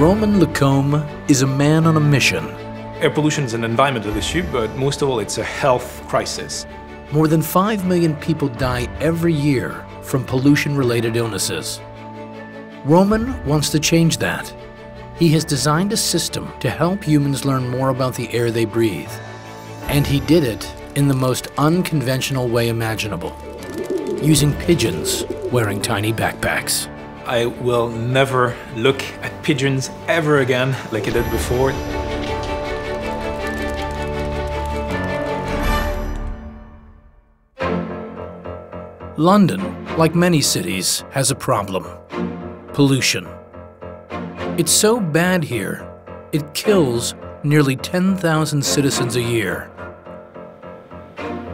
Romain LaCombe is a man on a mission. Air pollution is an environmental issue, but most of all, it's a health crisis. More than 5 million people die every year from pollution-related illnesses. Romain wants to change that. He has designed a system to help humans learn more about the air they breathe. And he did it in the most unconventional way imaginable, using pigeons wearing tiny backpacks. I will never look at pigeons ever again like I did before. London, like many cities, has a problem pollution. It's so bad here, it kills nearly 10,000 citizens a year.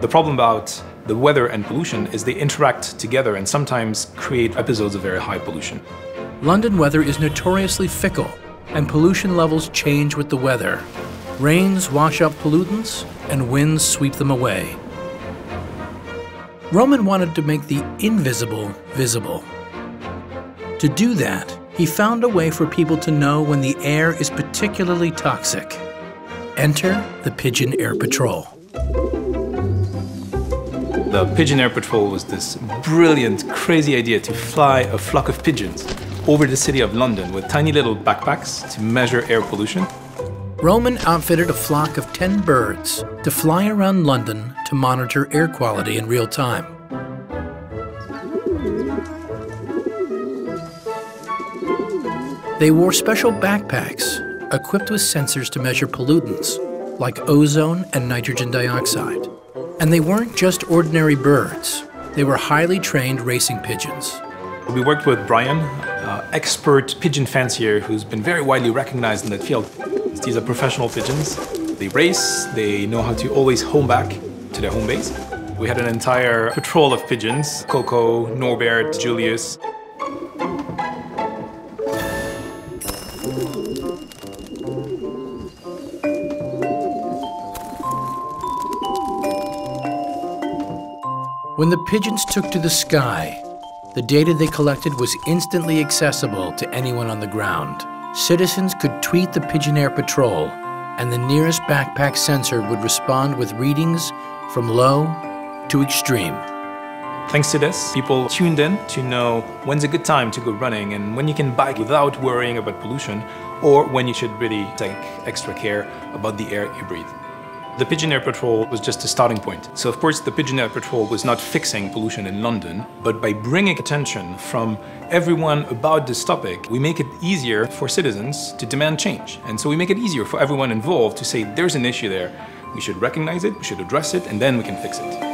The problem about the weather and pollution is they interact together and sometimes create episodes of very high pollution. London weather is notoriously fickle, and pollution levels change with the weather. Rains wash up pollutants, and winds sweep them away. Romain wanted to make the invisible visible. To do that, he found a way for people to know when the air is particularly toxic. Enter the Pigeon Air Patrol. The Pigeon Air Patrol was this brilliant, crazy idea to fly a flock of pigeons over the city of London with tiny little backpacks to measure air pollution. Romain outfitted a flock of 10 birds to fly around London to monitor air quality in real time. They wore special backpacks equipped with sensors to measure pollutants like ozone and nitrogen dioxide. And they weren't just ordinary birds, they were highly trained racing pigeons. We worked with Brian, uh, expert pigeon fancier who's been very widely recognized in that field. These are professional pigeons. They race, they know how to always home back to their home base. We had an entire patrol of pigeons, Coco, Norbert, Julius. When the pigeons took to the sky, the data they collected was instantly accessible to anyone on the ground. Citizens could tweet the Pigeon Air Patrol, and the nearest backpack sensor would respond with readings from low to extreme. Thanks to this, people tuned in to know when's a good time to go running and when you can bike without worrying about pollution, or when you should really take extra care about the air you breathe. The Pigeon Air Patrol was just a starting point. So of course the Pigeon Air Patrol was not fixing pollution in London, but by bringing attention from everyone about this topic, we make it easier for citizens to demand change. And so we make it easier for everyone involved to say there's an issue there, we should recognize it, we should address it, and then we can fix it.